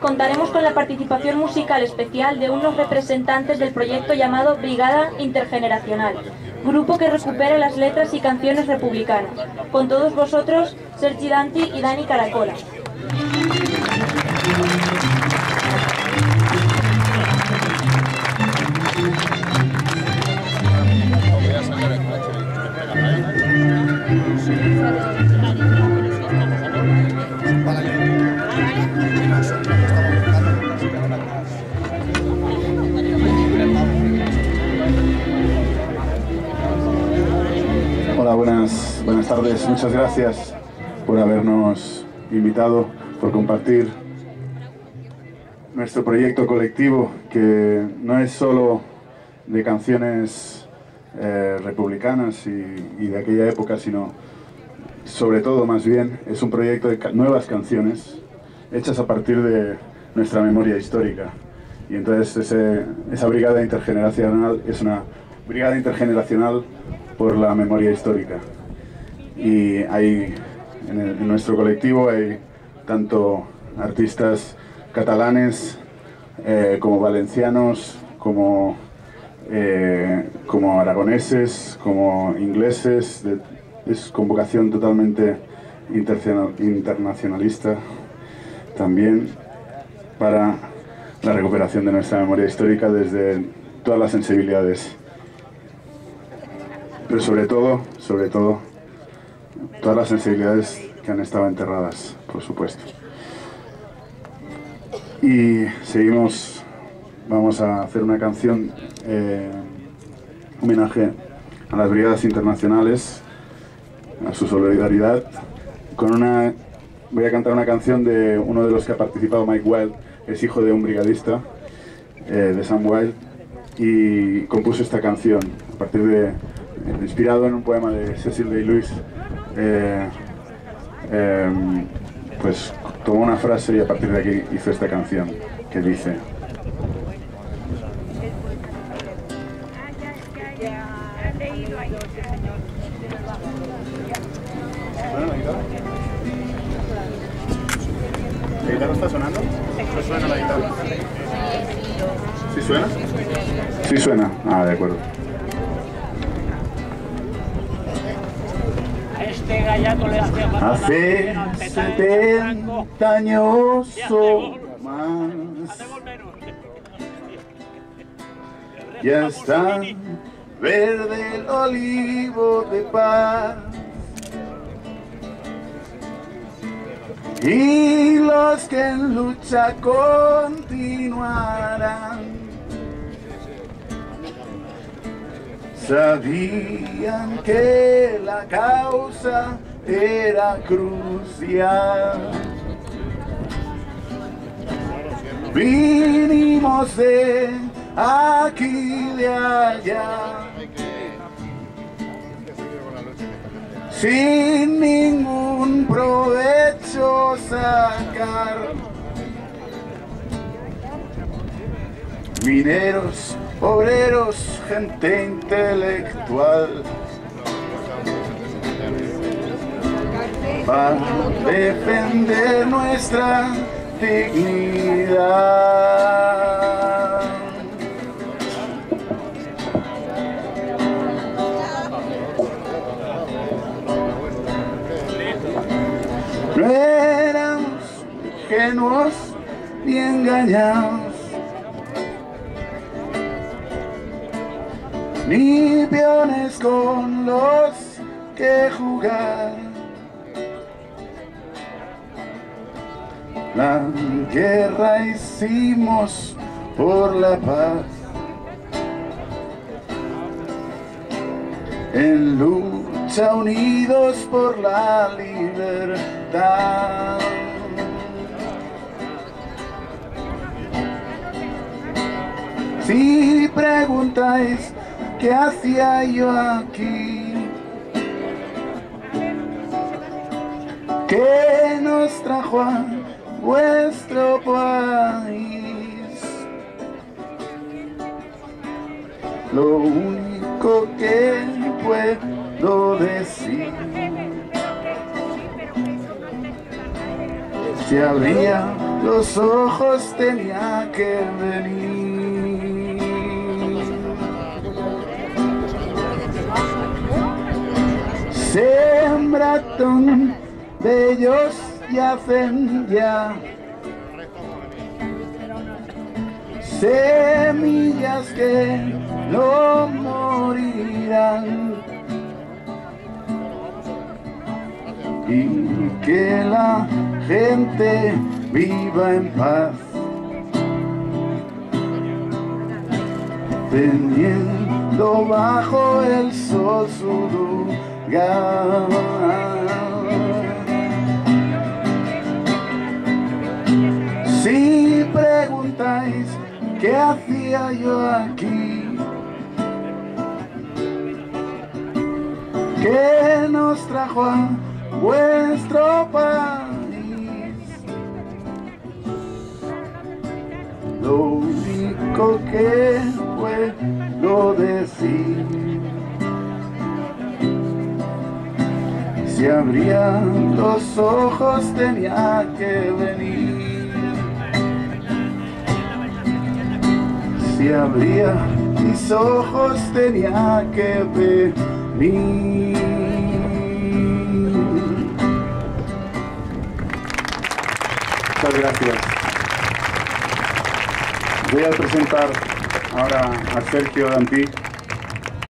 contaremos con la participación musical especial de unos representantes del proyecto llamado Brigada Intergeneracional, grupo que recupera las letras y canciones republicanas. Con todos vosotros, Sergi Danti y Dani Caracola. Buenas, buenas tardes. Muchas gracias por habernos invitado, por compartir nuestro proyecto colectivo, que no es solo de canciones eh, republicanas y, y de aquella época, sino sobre todo más bien es un proyecto de ca- nuevas canciones hechas a partir de nuestra memoria histórica. Y entonces ese- esa brigada intergeneracional es una brigada intergeneracional por la memoria histórica. Y hay, en, nuestro colectivo hay tanto artistas catalanes eh, como valencianos, como, eh, como aragoneses, como ingleses, de- es con vocación totalmente internacionalista también para la recuperación de nuestra memoria histórica desde todas las sensibilidades. Pero sobre todo, sobre todo, todas las sensibilidades que han estado enterradas, por supuesto. Y seguimos, vamos a hacer una canción eh, homenaje a las brigadas internacionales, a su solidaridad, con una, voy a cantar una canción de uno de los que ha participado, Mike Wild, es hijo de un brigadista, eh, de Sam Wild, y compuso esta canción a partir de, inspirado en un poema de Cecil Day Lewis, eh, em, pues tomó una frase y a partir de aquí hizo esta canción que dice, ¿La guitarra está sonando? ¿No suena la guitarra? ¿Sí suena? Sí suena. Ah, de acuerdo. Este gallato le hacía Hace una peta de Franco. 70 años o más. Ya está verde el olivo de paz. Y los que en lucha continuarán sabían que la causa era crucial. Vinimos de aquí de allá. Sin ningún provecho sacar. Mineros, obreros, gente intelectual. Para defender nuestra dignidad. No éramos ingenuos ni engañados, ni peones con los que jugar. La guerra hicimos por la paz. En lucha unidos por la libertad. Si preguntáis qué hacía yo aquí, ¿qué nos trajo a vuestro país? Lo único que puedo decir si habría los ojos tenía que venir. Sembratón bellos yacen ya semillas que no morirán. Y que la gente viva en paz teniendo bajo el sol su si preguntáis ¿Qué hacía yo aquí? ¿Qué nos trajo a vuestro país? Lo único que puedo decir Si abrían los ojos tenía que venir si abría mis ojos tenía que venir. Muchas gracias. Voy a presentar ahora a Sergio Dantí.